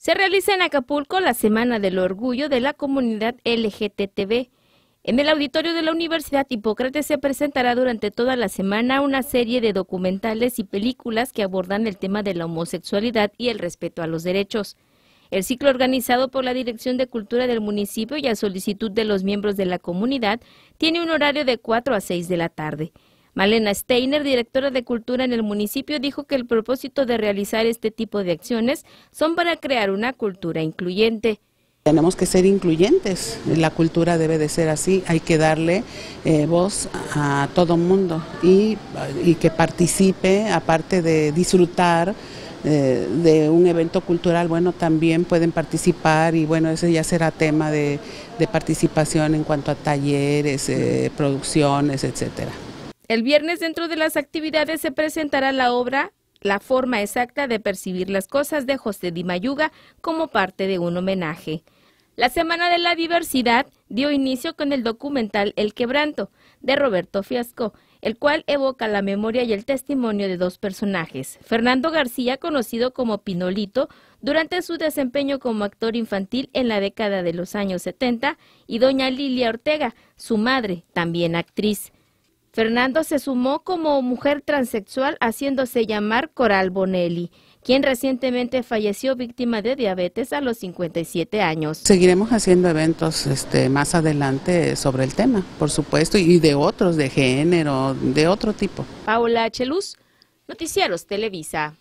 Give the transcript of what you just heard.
Se realiza en Acapulco la Semana del Orgullo de la Comunidad LGTB. En el auditorio de la Universidad Hipócrates se presentará durante toda la semana una serie de documentales y películas que abordan el tema de la homosexualidad y el respeto a los derechos. El ciclo organizado por la Dirección de Cultura del municipio y a solicitud de los miembros de la comunidad tiene un horario de 4 a 6 de la tarde. Malena Steiner, directora de Cultura en el municipio, dijo que el propósito de realizar este tipo de acciones son para crear una cultura incluyente. Tenemos que ser incluyentes, la cultura debe de ser así, hay que darle eh, voz a todo mundo y, que participe, aparte de disfrutar eh, de un evento cultural, bueno, también pueden participar y bueno, ese ya será tema de, participación en cuanto a talleres, eh, producciones, etcétera. El viernes dentro de las actividades se presentará la obra La forma exacta de percibir las cosas de José Di Mayuga como parte de un homenaje. La Semana de la Diversidad dio inicio con el documental El Quebranto de Roberto Fiasco, el cual evoca la memoria y el testimonio de dos personajes. Fernando García, conocido como Pinolito, durante su desempeño como actor infantil en la década de los años 70, y doña Lilia Ortega, su madre, también actriz. Fernando se sumó como mujer transexual haciéndose llamar Coral Bonelli, quien recientemente falleció víctima de diabetes a los 57 años. Seguiremos haciendo eventos este, más adelante sobre el tema, por supuesto, y de otros, de género, de otro tipo. Paula H. Luz, Noticieros Televisa.